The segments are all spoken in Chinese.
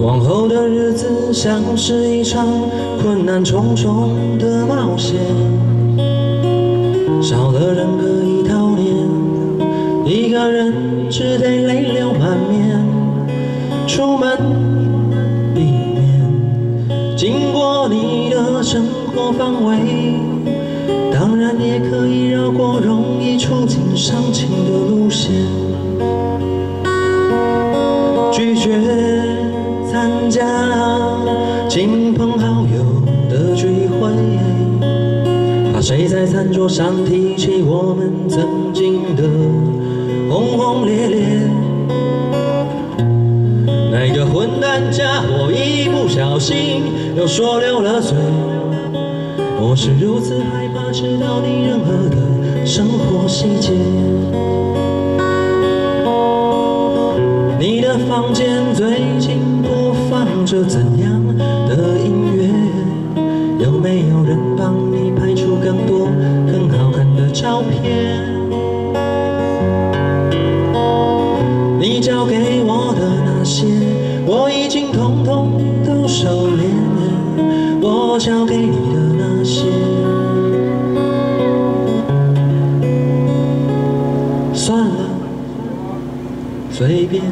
往后的日子像是一场困难重重的冒险，少了人可以悼念，一个人只得泪流满面。出门避免经过你的生活范围，当然也可以绕过容易触景伤情的路线，谁在餐桌上提起我们曾经的轰轰烈烈。那个混蛋家伙一不小心又说溜了嘴，我是如此害怕知道你任何的生活细节。你的房间最近播。放着怎样的音乐？有没更多更好看的照片？你交给我的那些，我已经统统都收敛。我交给你的那些，算了，随便。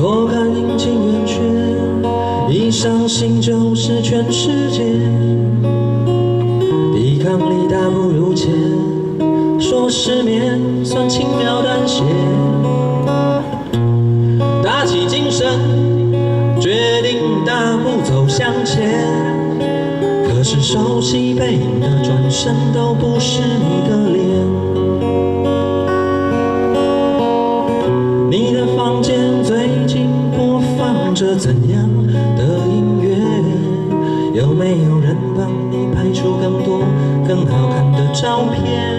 多看阴晴圆缺，一伤心就是全世界，抵抗力大不如前，说失眠算轻描淡写，打起精神，决定大步走向前。可是熟悉背影的转身都不是你的脸，帮你拍出更多更好看的照片？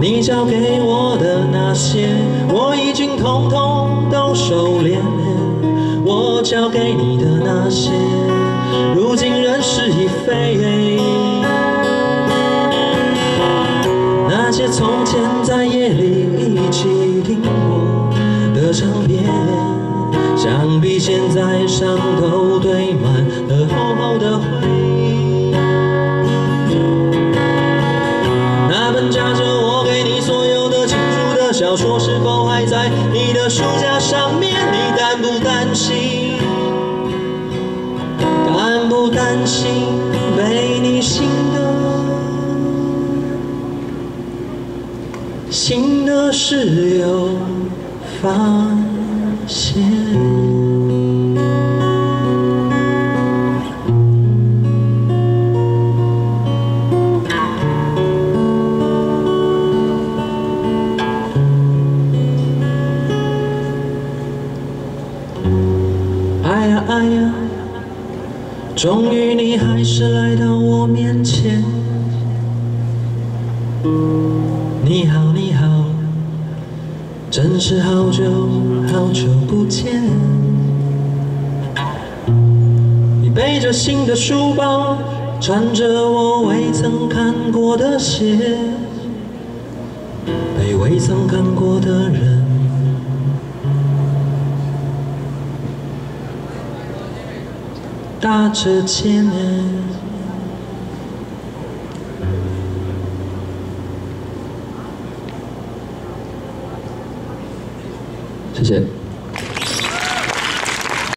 你交给我的那些，想必现在伤都堆满了厚厚的灰。那本夹着我给你所有的情书的小说，是否还在你的书架上面？你担不担心？担不担心被你新的新的室友发？哎呀哎呀，终于你还是来到我面前。你好，你好。真是好久好久不见，你背着新的书包，穿着我未曾看过的鞋，被未曾看过的人大致千年。谢谢。